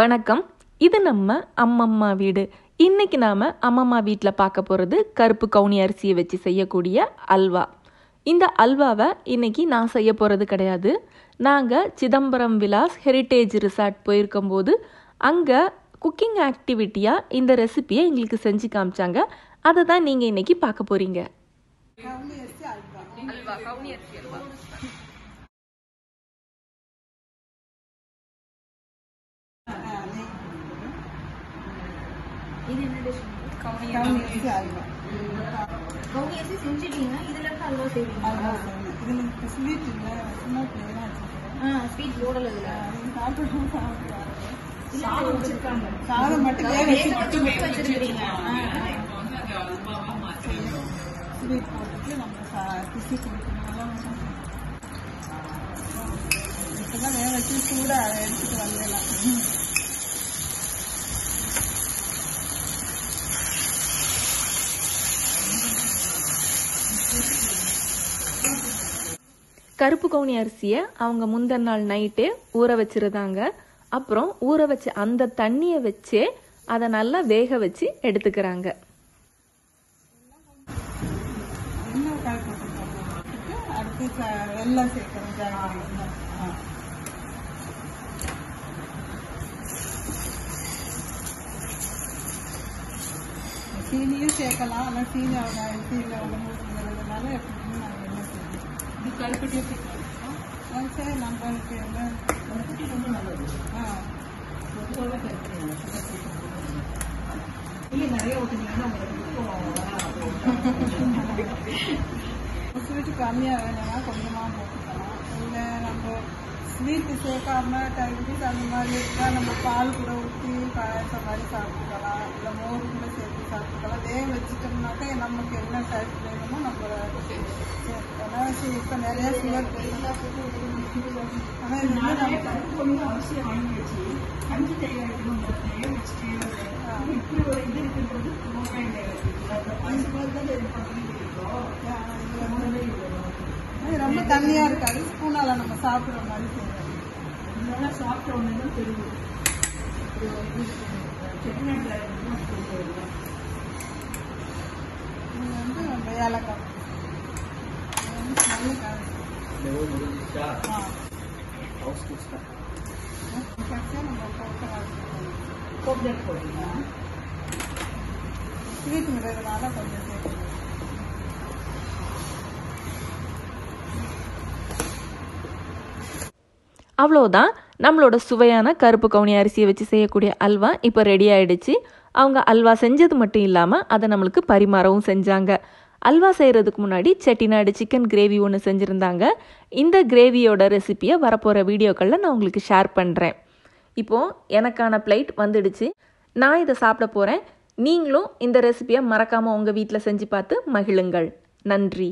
வணக்கம். இது நம்ம அம்மம்மா வீடு. இன்னைக்கு நாம அம்மம்மா வீட்டில் பார்க்க போகிறது கருப்பு கவுனி அரிசியை வச்சு செய்யக்கூடிய அல்வா. இந்த அல்வாவை இன்னைக்கு நான் செய்ய போகிறது கிடையாது. நாங்கள் சிதம்பரம் விலாஸ் ஹெரிட்டேஜ் ரிசார்ட் போயிருக்கும்போது அங்கே குக்கிங் ஆக்டிவிட்டியாக இந்த ரெசிபியை எங்களுக்கு செஞ்சு காமிச்சாங்க. அதை தான் நீங்கள் இன்னைக்கு பார்க்க போகிறீங்க அல்வா கவுனி அரிசி அல்வா. இது என்ன டிஷ் கவுனி அல்வா. கவுனி அரிசி செஞ்சுட்டீங்க இதுல இருந்து அல்வா செய்வீங்க அல்வா செய்யணும் இது எனக்கு ஸ்வீட் இல்லை. சும்மா பிள்ளைலாம் வச்சுக்கிறேன் ஆ ஸ்வீட் போடல இதுல. சாப்பிட்டு சாப்பிடுவாங்க சாதம் மட்டும் வேக வச்சிருக்கீங்க ஸ்வீட் போட்டுட்டு நம்ம சா- பிசி கொடுக்கணும். இப்போதான் வேக வச்சு சூடாக எடுத்துட்டு வந்துடலாம் கருப்பு கவுனி அரிசியை அவங்க முந்தின நாள் நைட்டே ஊற வச்சிருந்தாங்க அப்புறம் ஊற வச்ச அந்த தண்ணியை வச்சே அதை நல்லா வேக வச்சு எடுத்துக்கிறாங்க இன்னும் சேர்க்கணும் சீனியும் சேர்க்கலாம் ஆனால் சீனி அவங்க அரிசியில் உடம்புங்கிறதுனால எப்படின்னு நான் வெல்லம் சேர்க்கணும் இது கருப்பட்டியை சேர்க்கலாம் ஆ. சரி நம்மளுக்கு என்ன ஆ ஸ்வீட்டு கம்மியாக வேணும்னா கொஞ்சமாக போட்டுக்கலாம். இல்லை நம்ம ஸ்வீட்டு சேர்க்காம டைபிட்டிஸ் அந்த மாதிரி இருந்தால் நம்ம பால் கூட ஊற்றி மாதிரி சாப்பிட்டுக்கலாம் இல்லை மோர் கூட சேர்த்து சாப்பிட்டுக்கலாம். வேக வச்சுட்டோம்னாக்கா நமக்கு என்ன டைப் வேணுமோ நம்ம ஏன்னா இப்போ நிறைய சுகர் ஆனால் இது வந்து நம்ம இது ரொம்ப தண்ணியா இருக்காது. ஸ்பூனால நம்ம சாப்பிடுற மாதிரி செய்யணும் சாப்பிட்ட உடனே தான் தெரியும். இது வந்து ஏலக்காய் இது வந்து ஸ்வீட்டுங்கிறதுனால கொஞ்சம் சேர்க்கணும் அவ்வளோதான் நம்மளோட சுவையான கருப்பு கவுனி அரிசியை வச்சு செய்யக்கூடிய அல்வா இப்போ ரெடி ஆயிடுச்சு. அவங்க அல்வா செஞ்சது மட்டும் இல்லாமல் அதை நம்மளுக்கு பரிமாறவும் செஞ்சாங்க. அல்வா செய்கிறதுக்கு முன்னாடி செட்டிநாடு சிக்கன் கிரேவி ஒன்று செஞ்சுருந்தாங்க. இந்த கிரேவியோட ரெசிப்பியை வரப்போகிற வீடியோக்களில் நான் உங்களுக்கு ஷேர் பண்ணுறேன் இப்போது எனக்கான பிளேட் வந்துடுச்சு. நான் இதை சாப்பிட போகிறேன் நீங்களும் இந்த ரெசிபியை மறக்காமல் உங்கள் வீட்டில் செஞ்சு பார்த்து மகிழுங்கள். நன்றி.